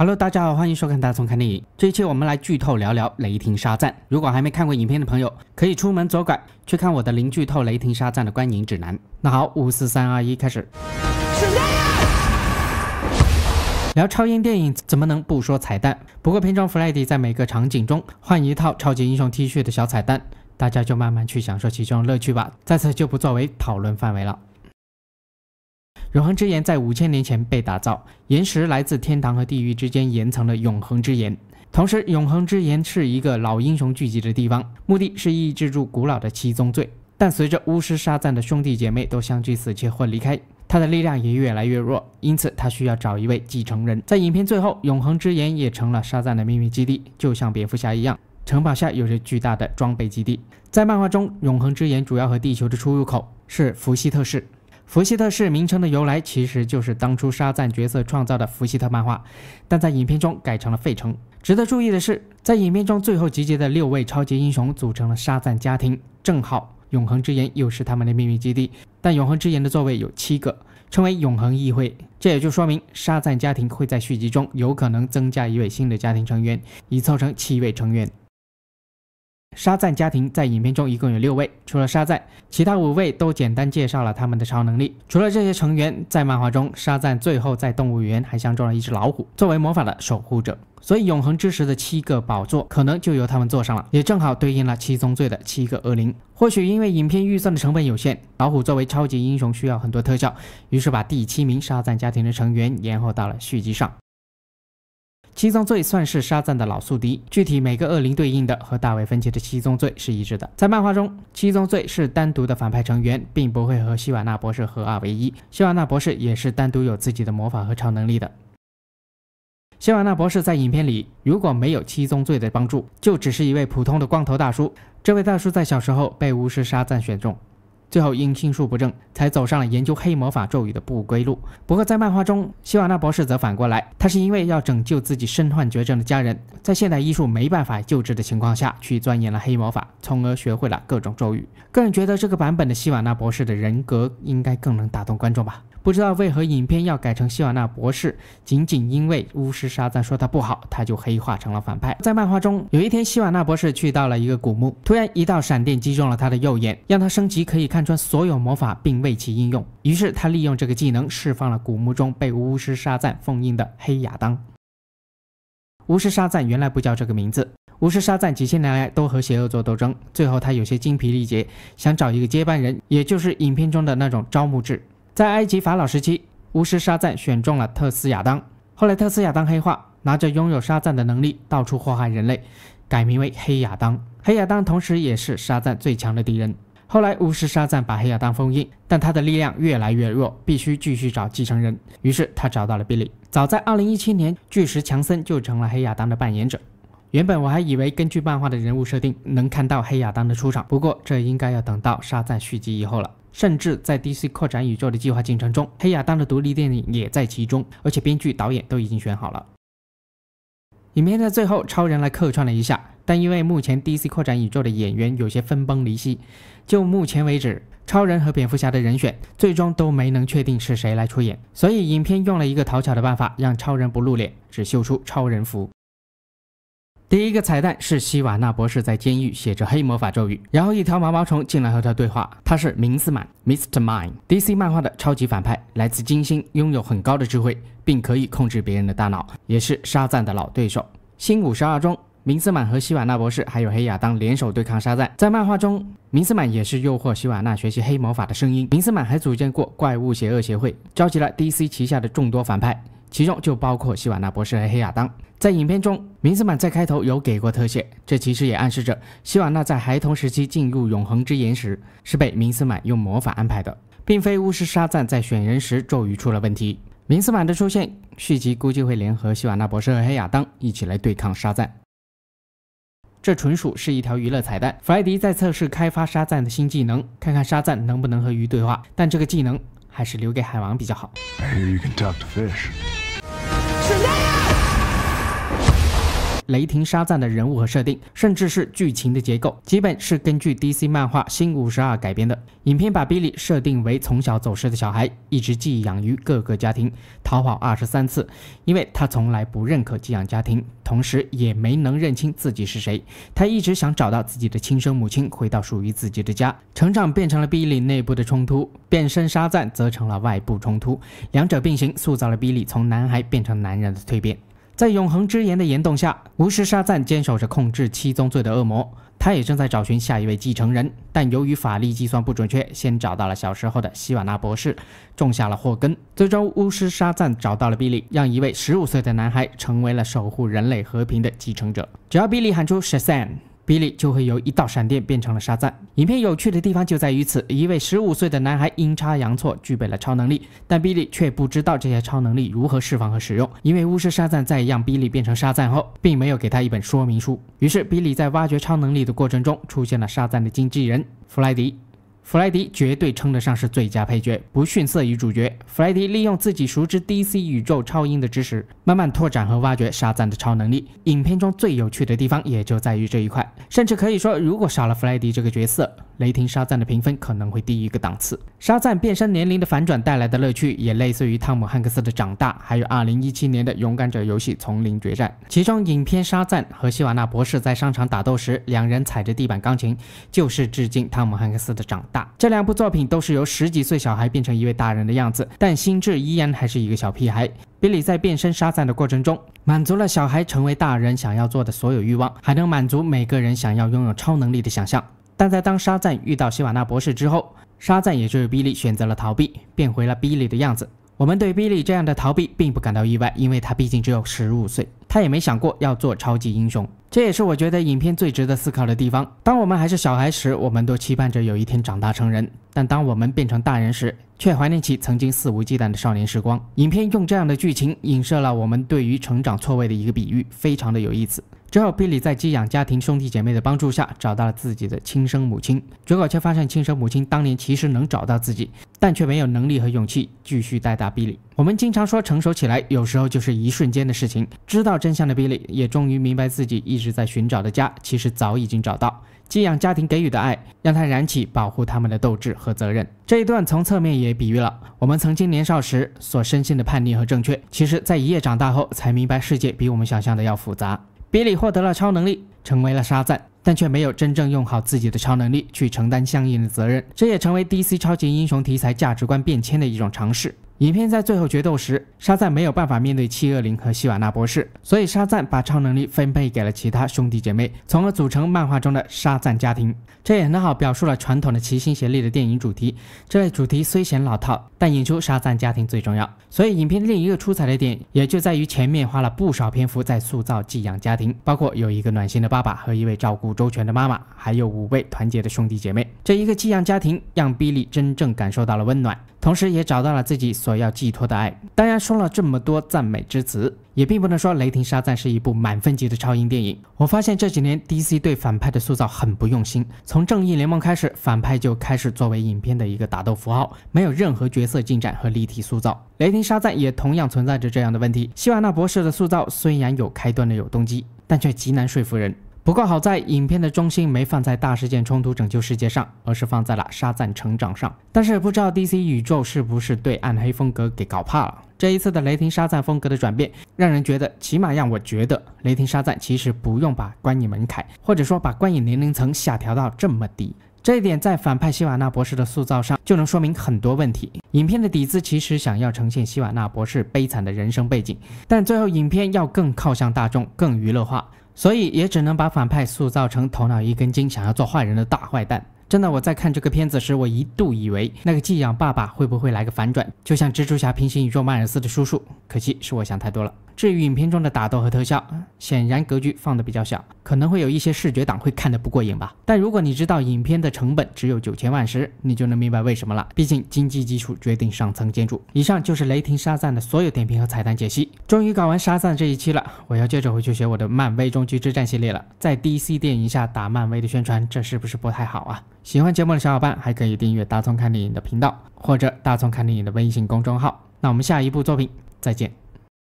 Hello，大家好，欢迎收看大葱看电影。这一期我们来剧透聊聊雷霆沙赞。如果还没看过影片的朋友，可以出门左拐去看我的零剧透雷霆沙赞的观影指南。那好，五四三二一，开始。聊超英电影怎么能不说彩蛋？不过片中弗莱迪在每个场景中换一套超级英雄 T 恤的小彩蛋，大家就慢慢去享受其中的乐趣吧，在此就不作为讨论范围了。永恒之岩在五千年前被打造，岩石来自天堂和地狱之间岩层的永恒之岩。同时，永恒之岩是一个老英雄聚集的地方，目的是抑制住古老的七宗罪。但随着巫师沙赞的兄弟姐妹都相继死去或离开，他的力量也越来越弱，因此他需要找一位继承人。在影片最后，永恒之岩也成了沙赞的秘密基地，就像蝙蝠侠一样，城堡下有着巨大的装备基地。在漫画中，永恒之岩主要和地球的出入口是福希特市。福希特市名称的由来其实就是当初沙赞角色创造的福希特漫画，但在影片中改成了费城。值得注意的是，在影片中最后集结的六位超级英雄组成了沙赞家庭，正好永恒之岩又是他们的秘密基地。但永恒之岩的座位有七个，称为永恒议会，这也就说明沙赞家庭会在续集中有可能增加一位新的家庭成员，以凑成七位成员。沙赞家庭在影片中一共有六位，除了沙赞，其他五位都简单介绍了他们的超能力。除了这些成员，在漫画中，沙赞最后在动物园还相中了一只老虎，作为魔法的守护者。所以永恒之石的七个宝座可能就由他们坐上了，也正好对应了七宗罪的七个恶灵。或许因为影片预算的成本有限，老虎作为超级英雄需要很多特效，于是把第七名沙赞家庭的成员延后到了续集上。七宗罪算是沙赞的老宿敌，具体每个恶灵对应的和大卫芬奇的七宗罪是一致的。在漫画中，七宗罪是单独的反派成员，并不会和希瓦纳博士合二为一。希瓦纳博士也是单独有自己的魔法和超能力的。希瓦纳博士在影片里如果没有七宗罪的帮助，就只是一位普通的光头大叔。这位大叔在小时候被巫师沙赞选中。最后因心术不正，才走上了研究黑魔法咒语的不归路。不过在漫画中，希瓦纳博士则反过来，他是因为要拯救自己身患绝症的家人，在现代医术没办法救治的情况下去钻研了黑魔法，从而学会了各种咒语。个人觉得这个版本的希瓦纳博士的人格应该更能打动观众吧。不知道为何影片要改成希瓦纳博士，仅仅因为巫师沙赞说他不好，他就黑化成了反派。在漫画中，有一天希瓦纳博士去到了一个古墓，突然一道闪电击中了他的右眼，让他升级可以看看穿所有魔法并为其应用。于是他利用这个技能释放了古墓中被巫师沙赞封印的黑亚当。巫师沙赞原来不叫这个名字，巫师沙赞几千年来都和邪恶做斗争，最后他有些精疲力竭，想找一个接班人，也就是影片中的那种招募制。在埃及法老时期，巫师沙赞选中了特斯亚当。后来特斯亚当黑化，拿着拥有沙赞的能力，到处祸害人类，改名为黑亚当。黑亚当同时也是沙赞最强的敌人。后来巫师沙赞把黑亚当封印，但他的力量越来越弱，必须继续找继承人。于是他找到了比利。早在2017年，巨石强森就成了黑亚当的扮演者。原本我还以为根据漫画的人物设定能看到黑亚当的出场，不过这应该要等到沙赞续集以后了。甚至在 DC 扩展宇宙的计划进程中，黑亚当的独立电影也在其中，而且编剧、导演都已经选好了。影片的最后，超人来客串了一下，但因为目前 DC 扩展宇宙的演员有些分崩离析，就目前为止，超人和蝙蝠侠的人选最终都没能确定是谁来出演，所以影片用了一个讨巧的办法，让超人不露脸，只秀出超人服。第一个彩蛋是希瓦纳博士在监狱写着黑魔法咒语，然后一条毛毛虫进来和他对话。他是明斯满 （Mr. Mind），DC 漫画的超级反派，来自金星，拥有很高的智慧，并可以控制别人的大脑，也是沙赞的老对手。新五十二中，明斯满和希瓦纳博士还有黑亚当联手对抗沙赞。在漫画中，明斯满也是诱惑希瓦纳学习黑魔法的声音。明斯满还组建过怪物邪恶协会，召集了 DC 旗下的众多反派。其中就包括希瓦纳博士和黑亚当。在影片中，明斯满在开头有给过特写，这其实也暗示着希瓦纳在孩童时期进入永恒之岩时是被明斯满用魔法安排的，并非巫师沙赞在选人时咒语出了问题。明斯满的出现，续集估计会联合希瓦纳博士和黑亚当一起来对抗沙赞。这纯属是一条娱乐彩蛋。弗莱迪在测试开发沙赞的新技能，看看沙赞能不能和鱼对话，但这个技能。还是留给海王比较好。雷霆沙赞的人物和设定，甚至是剧情的结构，基本是根据 DC 漫画《新五十二》改编的。影片把 Billy 设定为从小走失的小孩，一直寄养于各个家庭，逃跑二十三次，因为他从来不认可寄养家庭，同时也没能认清自己是谁。他一直想找到自己的亲生母亲，回到属于自己的家。成长变成了 Billy 内部的冲突，变身沙赞则成了外部冲突，两者并行，塑造了 Billy 从男孩变成男人的蜕变。在永恒之岩的岩洞下，巫师沙赞坚守着控制七宗罪的恶魔，他也正在找寻下一位继承人。但由于法力计算不准确，先找到了小时候的希瓦纳博士，种下了祸根。最终，巫师沙赞找到了比利，让一位十五岁的男孩成为了守护人类和平的继承者。只要比利喊出沙赞。比利就会由一道闪电变成了沙赞。影片有趣的地方就在于此：一位十五岁的男孩阴差阳错具备了超能力，但比利却不知道这些超能力如何释放和使用。因为巫师沙赞在让比利变成沙赞后，并没有给他一本说明书。于是，比利在挖掘超能力的过程中，出现了沙赞的经纪人弗莱迪。弗莱迪绝对称得上是最佳配角，不逊色于主角。弗莱迪利用自己熟知 DC 宇宙超英的知识，慢慢拓展和挖掘沙赞的超能力。影片中最有趣的地方也就在于这一块，甚至可以说，如果少了弗莱迪这个角色。雷霆沙赞的评分可能会低一个档次。沙赞变身年龄的反转带来的乐趣，也类似于汤姆汉克斯的长大，还有2017年的勇敢者游戏丛林决战。其中，影片沙赞和希瓦纳博士在商场打斗时，两人踩着地板钢琴，就是致敬汤姆汉克斯的长大。这两部作品都是由十几岁小孩变成一位大人的样子，但心智依然还是一个小屁孩。比利在变身沙赞的过程中，满足了小孩成为大人想要做的所有欲望，还能满足每个人想要拥有超能力的想象。但在当沙赞遇到希瓦纳博士之后，沙赞也就是比利选择了逃避，变回了比利的样子。我们对比利这样的逃避并不感到意外，因为他毕竟只有十五岁，他也没想过要做超级英雄。这也是我觉得影片最值得思考的地方。当我们还是小孩时，我们都期盼着有一天长大成人；但当我们变成大人时，却怀念起曾经肆无忌惮的少年时光。影片用这样的剧情影射了我们对于成长错位的一个比喻，非常的有意思。之后，比利在寄养家庭兄弟姐妹的帮助下，找到了自己的亲生母亲。结果却发现，亲生母亲当年其实能找到自己，但却没有能力和勇气继续带大比利。我们经常说，成熟起来有时候就是一瞬间的事情。知道真相的比利，也终于明白自己一直在寻找的家，其实早已经找到。寄养家庭给予的爱，让他燃起保护他们的斗志和责任。这一段从侧面也比喻了我们曾经年少时所深信的叛逆和正确，其实在一夜长大后，才明白世界比我们想象的要复杂。比利获得了超能力，成为了沙赞，但却没有真正用好自己的超能力去承担相应的责任，这也成为 DC 超级英雄题材价值观变迁的一种尝试。影片在最后决斗时，沙赞没有办法面对七恶灵和希瓦纳博士，所以沙赞把超能力分配给了其他兄弟姐妹，从而组成漫画中的沙赞家庭。这也很好表述了传统的齐心协力的电影主题。这类主题虽显老套，但引出沙赞家庭最重要。所以影片另一个出彩的点，也就在于前面花了不少篇幅在塑造寄养家庭，包括有一个暖心的爸爸和一位照顾周全的妈妈，还有五位团结的兄弟姐妹。这一个寄养家庭让比利真正感受到了温暖。同时，也找到了自己所要寄托的爱。当然，说了这么多赞美之词，也并不能说《雷霆沙赞》是一部满分级的超英电影。我发现这几年 DC 对反派的塑造很不用心。从《正义联盟》开始，反派就开始作为影片的一个打斗符号，没有任何角色进展和立体塑造。《雷霆沙赞》也同样存在着这样的问题。希瓦纳博士的塑造虽然有开端的有动机，但却极难说服人。不过好在影片的中心没放在大事件冲突拯救世界上，而是放在了沙赞成长上。但是不知道 DC 宇宙是不是对暗黑风格给搞怕了？这一次的雷霆沙赞风格的转变，让人觉得，起码让我觉得，雷霆沙赞其实不用把观影门槛，或者说把观影年龄层下调到这么低。这一点在反派希瓦纳博士的塑造上就能说明很多问题。影片的底子其实想要呈现希瓦纳博士悲惨的人生背景，但最后影片要更靠向大众，更娱乐化。所以也只能把反派塑造成头脑一根筋、想要做坏人的大坏蛋。真的，我在看这个片子时，我一度以为那个寄养爸爸会不会来个反转，就像蜘蛛侠平行宇宙迈尔斯的叔叔。可惜是我想太多了。至于影片中的打斗和特效，显然格局放的比较小，可能会有一些视觉党会看得不过瘾吧。但如果你知道影片的成本只有九千万时，你就能明白为什么了。毕竟经济基础决定上层建筑。以上就是雷霆沙赞的所有点评和彩蛋解析。终于搞完沙赞这一期了，我要接着回去学我的漫威终局之战系列了。在 DC 电影下打漫威的宣传，这是不是不太好啊？喜欢节目的小伙伴还可以订阅大葱看电影的频道，或者大葱看电影的微信公众号。那我们下一部作品再见。